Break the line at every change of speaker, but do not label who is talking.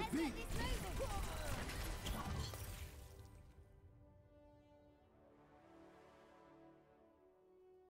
the beat.